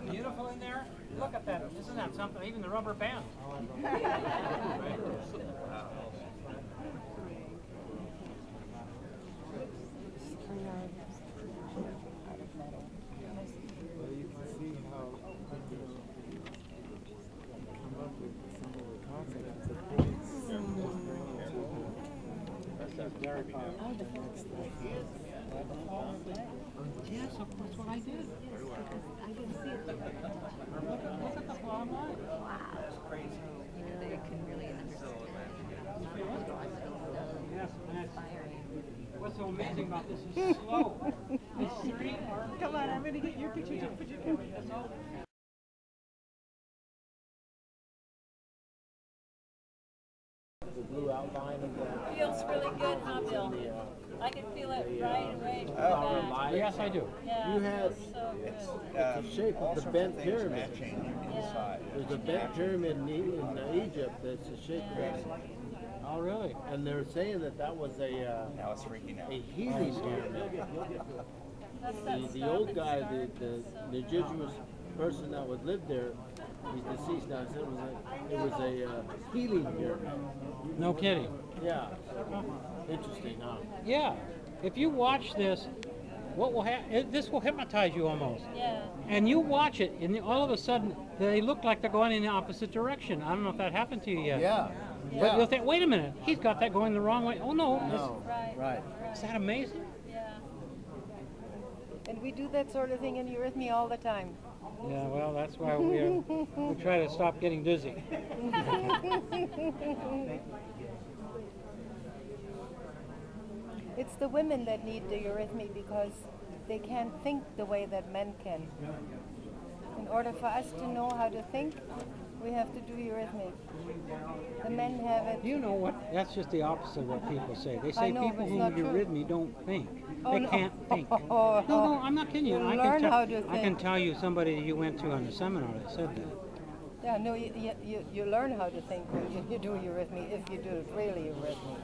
beautiful in there? Look at that. Isn't that something? Even the rubber band. Well, you can see how you know, come up with some of the concepts that they just bring into Yes, of course, what I did. I didn't see it. Look at, look at the fly line. Wow. You know, they can really understand. Yes, that's, what's so amazing about this is slow. Come on, I'm gonna get your picture too. Put your. That's all. the blue outline of Feels really good? I can feel it right away from the back. Yes, I do. Yeah, You had- feels so good. It's the shape of the bent pyramid. Yeah. There's a bent pyramid in, in uh, Egypt that's the shape of it. Oh, really? And they're saying that that was a, uh, Now it's freaking out. a healing pyramid. The, the old guy, the, start. the, So- the indigenous person that would live there, he's deceased now, said it was a, it was a uh, healing pyramid. No kidding. Yeah. Interesting, huh? Yeah. If you watch this, what will happen? This will hypnotize you almost. Yeah. And you watch it, and all of a sudden they look like they're going in the opposite direction. I don't know if that happened to you yet. Yeah. yeah. But you'll think, wait a minute, he's got that going the wrong way. Oh no, No. Right. Right. is that amazing? Yeah. And we do that sort of thing in Eurythmy all the time. Yeah, well, that's why we are, we try to stop getting dizzy. It's the women that need the Eurythmy because they can't think the way that men can. In order for us to know how to think, we have to do Eurythmy. The men have it. You know what? That's just the opposite of what people say. They say know, people who do true. don't think. Oh, they no. can't think. Oh, no, no, I'm not kidding you. You I can tell, how to I can tell you somebody you went to on the seminar that said that. Yeah, no, you, you, you, you learn how to think when you, you do Eurythmy, if you do it really Eurythmy.